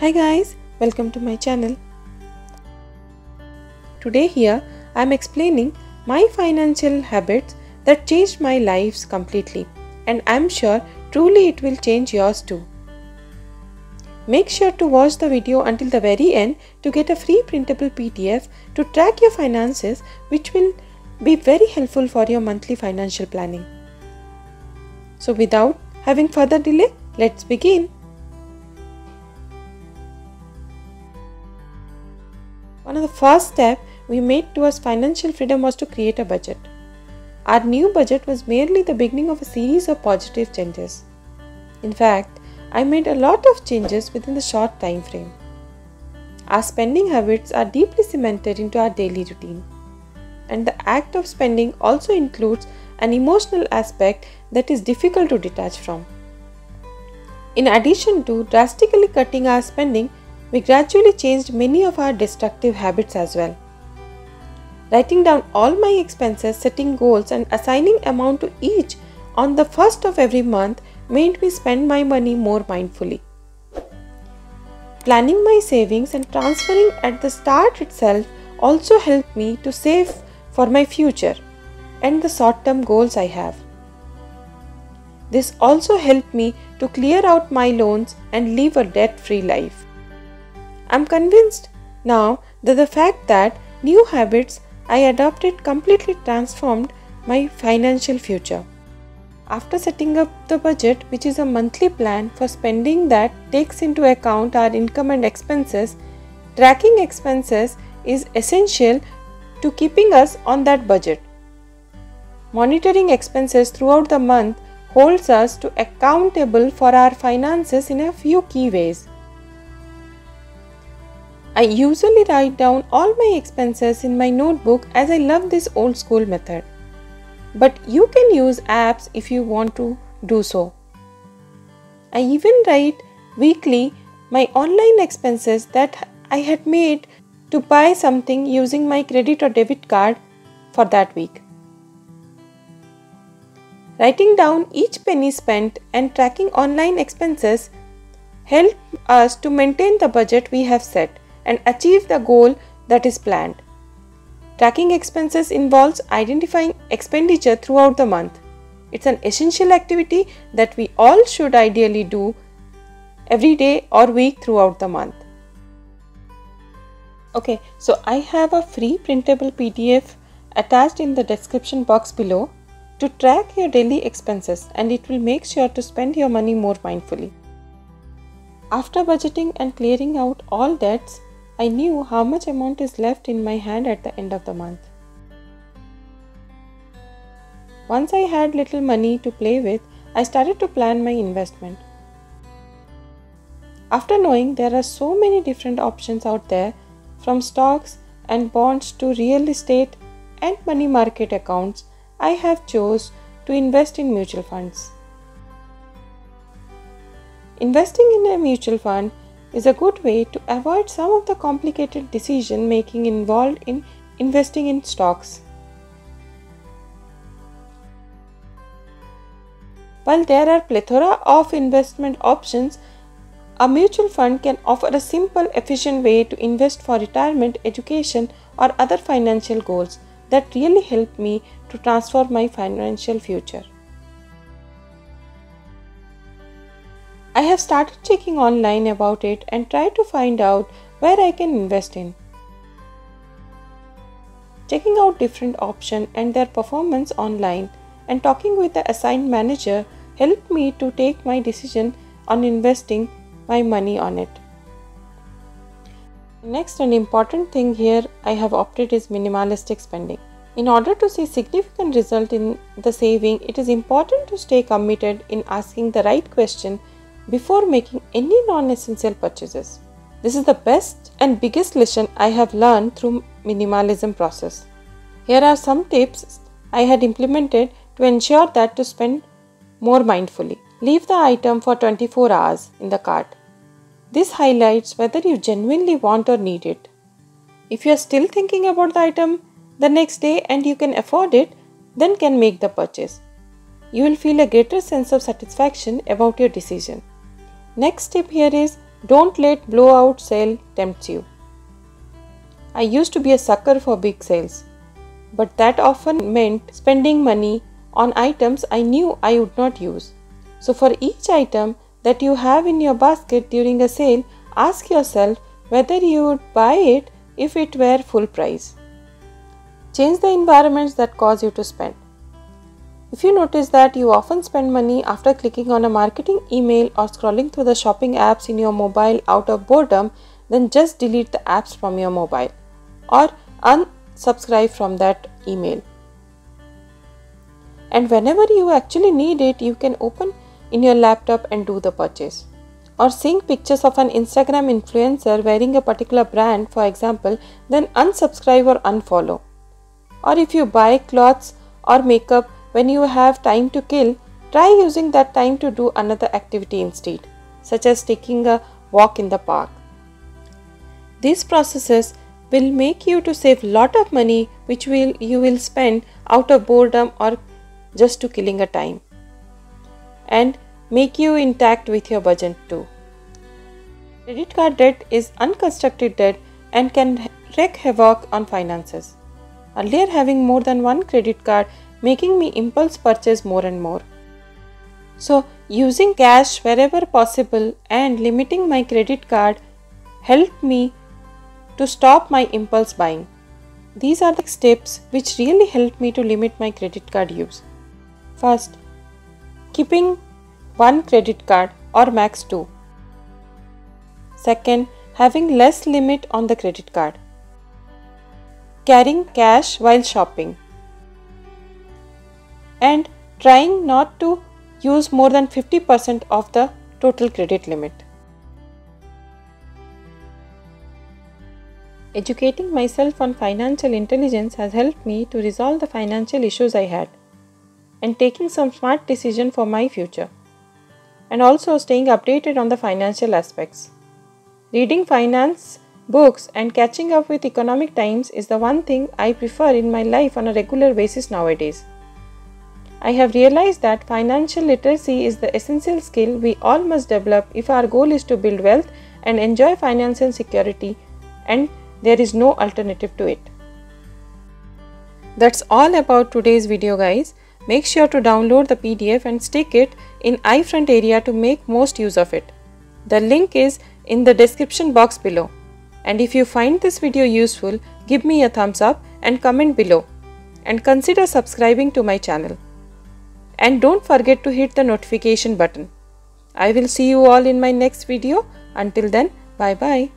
Hi guys, welcome to my channel. Today here I am explaining my financial habits that changed my lives completely and I am sure truly it will change yours too. Make sure to watch the video until the very end to get a free printable PDF to track your finances which will be very helpful for your monthly financial planning. So without having further delay, let's begin. One of the first steps we made towards financial freedom was to create a budget. Our new budget was merely the beginning of a series of positive changes. In fact, I made a lot of changes within the short time frame. Our spending habits are deeply cemented into our daily routine. And the act of spending also includes an emotional aspect that is difficult to detach from. In addition to drastically cutting our spending, we gradually changed many of our destructive habits as well. Writing down all my expenses, setting goals, and assigning amount to each on the first of every month made me spend my money more mindfully. Planning my savings and transferring at the start itself also helped me to save for my future and the short term goals I have. This also helped me to clear out my loans and live a debt free life. I'm convinced now that the fact that new habits I adopted completely transformed my financial future. After setting up the budget, which is a monthly plan for spending that takes into account our income and expenses, tracking expenses is essential to keeping us on that budget. Monitoring expenses throughout the month holds us to accountable for our finances in a few key ways. I usually write down all my expenses in my notebook as I love this old school method. But you can use apps if you want to do so. I even write weekly my online expenses that I had made to buy something using my credit or debit card for that week. Writing down each penny spent and tracking online expenses help us to maintain the budget we have set and achieve the goal that is planned. Tracking expenses involves identifying expenditure throughout the month. It's an essential activity that we all should ideally do every day or week throughout the month. Okay, so I have a free printable PDF attached in the description box below to track your daily expenses and it will make sure to spend your money more mindfully. After budgeting and clearing out all debts, I knew how much amount is left in my hand at the end of the month. Once I had little money to play with, I started to plan my investment. After knowing there are so many different options out there, from stocks and bonds to real estate and money market accounts, I have chose to invest in mutual funds. Investing in a mutual fund is a good way to avoid some of the complicated decision making involved in investing in stocks. While there are plethora of investment options, a mutual fund can offer a simple, efficient way to invest for retirement, education, or other financial goals that really helped me to transform my financial future. Have started checking online about it and try to find out where I can invest in. Checking out different options and their performance online and talking with the assigned manager helped me to take my decision on investing my money on it. Next, an important thing here I have opted is minimalistic spending. In order to see significant result in the saving, it is important to stay committed in asking the right question before making any non-essential purchases. This is the best and biggest lesson I have learned through minimalism process. Here are some tips I had implemented to ensure that to spend more mindfully. Leave the item for 24 hours in the cart. This highlights whether you genuinely want or need it. If you are still thinking about the item, the next day and you can afford it, then can make the purchase. You will feel a greater sense of satisfaction about your decision. Next tip here is Don't let blowout sale tempt you. I used to be a sucker for big sales, but that often meant spending money on items I knew I would not use. So, for each item that you have in your basket during a sale, ask yourself whether you would buy it if it were full price. Change the environments that cause you to spend. If you notice that you often spend money after clicking on a marketing email or scrolling through the shopping apps in your mobile out of boredom, then just delete the apps from your mobile or unsubscribe from that email. And whenever you actually need it, you can open in your laptop and do the purchase. Or seeing pictures of an Instagram influencer wearing a particular brand, for example, then unsubscribe or unfollow. Or if you buy clothes or makeup when you have time to kill, try using that time to do another activity instead, such as taking a walk in the park. These processes will make you to save lot of money which will you will spend out of boredom or just to killing a time and make you intact with your budget too. Credit card debt is unconstructed debt and can wreak havoc on finances. Earlier having more than one credit card making me impulse purchase more and more. So, using cash wherever possible and limiting my credit card helped me to stop my impulse buying. These are the steps which really helped me to limit my credit card use. First, keeping one credit card or max two. Second, having less limit on the credit card. Carrying cash while shopping and trying not to use more than 50% of the total credit limit. Educating myself on financial intelligence has helped me to resolve the financial issues I had and taking some smart decision for my future and also staying updated on the financial aspects. Reading finance books and catching up with economic times is the one thing I prefer in my life on a regular basis nowadays. I have realized that financial literacy is the essential skill we all must develop if our goal is to build wealth and enjoy financial security, and there is no alternative to it. That's all about today's video, guys. Make sure to download the PDF and stick it in iFront area to make most use of it. The link is in the description box below. And if you find this video useful, give me a thumbs up and comment below. And consider subscribing to my channel and don't forget to hit the notification button. I will see you all in my next video. Until then, bye bye.